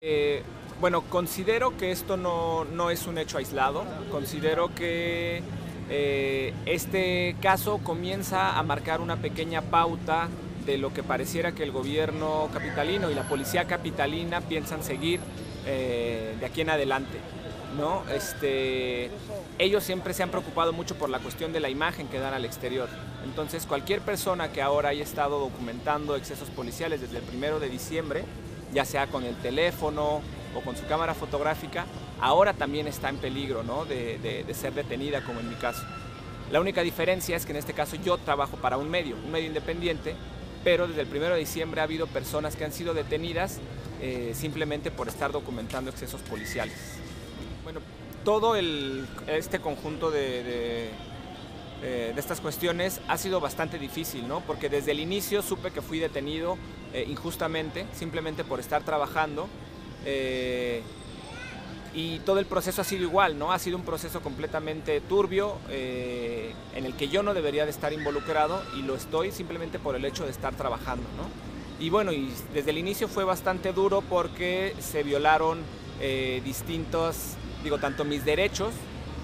Eh, bueno, considero que esto no, no, es un hecho aislado, considero que eh, este caso comienza a marcar una pequeña pauta de lo que pareciera que el gobierno capitalino y la policía capitalina piensan seguir eh, de aquí en adelante. ¿no? Este, ellos siempre se han preocupado mucho por la cuestión de la imagen que dan al exterior. Entonces, cualquier persona que ahora haya estado documentando excesos policiales desde el primero de diciembre, ya sea con el teléfono o con su cámara fotográfica, ahora también está en peligro ¿no? de, de, ser detenida, como en mi caso. La única diferencia es que en este caso yo trabajo para un medio, un medio independiente, pero desde el 1 de diciembre ha habido personas que han sido detenidas eh, simplemente por estar documentando excesos policiales. Bueno, todo el, este conjunto de, de, eh, de, estas cuestiones ha sido bastante difícil, ¿no? Porque desde el inicio supe que fui detenido eh, injustamente, simplemente por estar trabajando. Eh, y todo el proceso ha sido igual, ¿no? Ha sido un proceso completamente turbio eh, en el que yo no debería de estar involucrado y lo estoy simplemente por el hecho de estar trabajando, ¿no? Y bueno, y desde el inicio fue bastante duro porque se violaron eh, distintos, digo, tanto mis derechos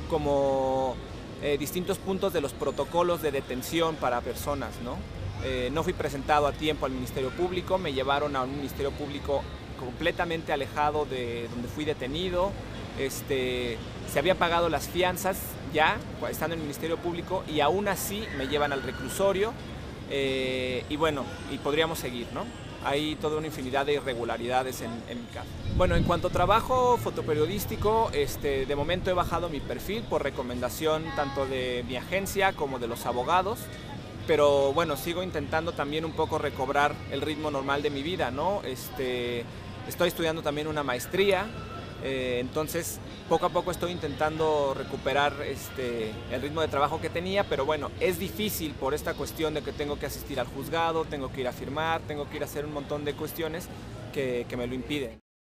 como eh, distintos puntos de los protocolos de detención para personas, ¿no? Eh, no fui presentado a tiempo al Ministerio Público, me llevaron a un Ministerio Público completamente alejado de donde fui detenido. Este, se había pagado las fianzas ya, estando en el Ministerio Público, y aún así me llevan al reclusorio. Eh, y bueno, y podríamos seguir, ¿no? Hay toda una infinidad de irregularidades en, en mi caso. Bueno, en cuanto a trabajo fotoperiodístico, este, de momento he bajado mi perfil por recomendación tanto de mi agencia como de los abogados pero bueno, sigo intentando también un poco recobrar el ritmo normal de mi vida, ¿no? Este, estoy estudiando también una maestría, eh, entonces poco a poco estoy intentando recuperar este, el ritmo de trabajo que tenía, pero bueno, es difícil por esta cuestión de que tengo que asistir al juzgado, tengo que ir a firmar, tengo que ir a hacer un montón de cuestiones que, que me lo impiden.